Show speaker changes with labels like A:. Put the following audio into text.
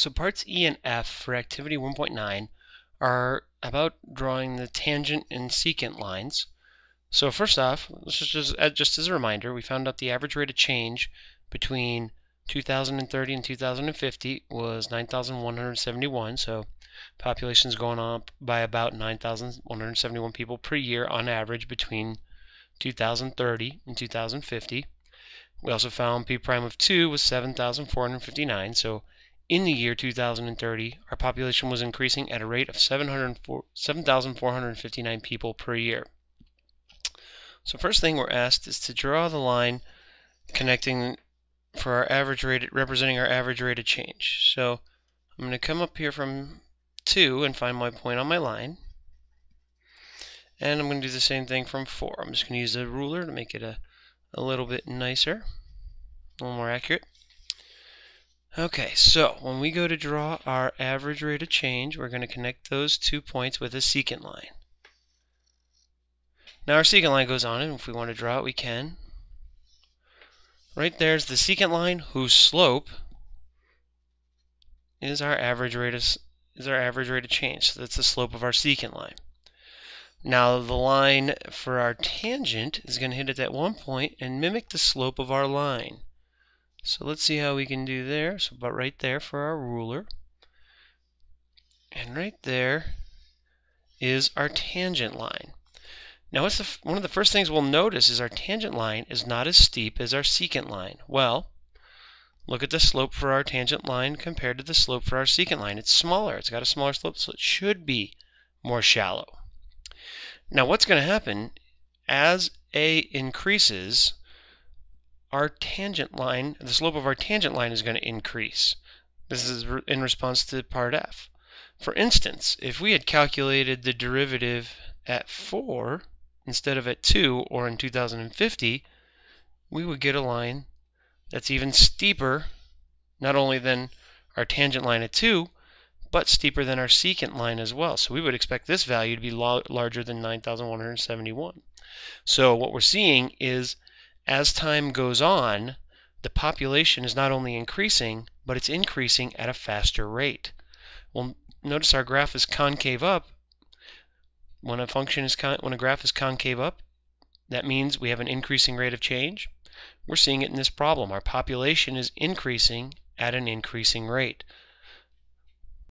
A: So parts E and F for activity 1.9 are about drawing the tangent and secant lines. So first off, is just, uh, just as a reminder, we found out the average rate of change between 2030 and 2050 was 9,171. So population is going up by about 9,171 people per year on average between 2030 and 2050. We also found P prime of 2 was 7,459. So in the year 2030, our population was increasing at a rate of 7,459 people per year. So first thing we're asked is to draw the line connecting for our average rate, representing our average rate of change. So I'm going to come up here from 2 and find my point on my line. And I'm going to do the same thing from 4. I'm just going to use a ruler to make it a, a little bit nicer, a little more accurate. Okay, so when we go to draw our average rate of change, we're going to connect those two points with a secant line. Now our secant line goes on, and if we want to draw it, we can. Right there's the secant line whose slope is our average rate of is our average rate of change. So that's the slope of our secant line. Now the line for our tangent is going to hit at that one point and mimic the slope of our line. So let's see how we can do there. So about right there for our ruler. And right there is our tangent line. Now the, one of the first things we'll notice is our tangent line is not as steep as our secant line. Well, look at the slope for our tangent line compared to the slope for our secant line. It's smaller. It's got a smaller slope, so it should be more shallow. Now what's going to happen as A increases, our tangent line, the slope of our tangent line is going to increase. This is in response to part F. For instance, if we had calculated the derivative at 4 instead of at 2 or in 2050, we would get a line that's even steeper, not only than our tangent line at 2, but steeper than our secant line as well. So we would expect this value to be larger than 9,171. So what we're seeing is as time goes on, the population is not only increasing, but it's increasing at a faster rate. Well, notice our graph is concave up. When a function is when a graph is concave up, that means we have an increasing rate of change. We're seeing it in this problem. Our population is increasing at an increasing rate.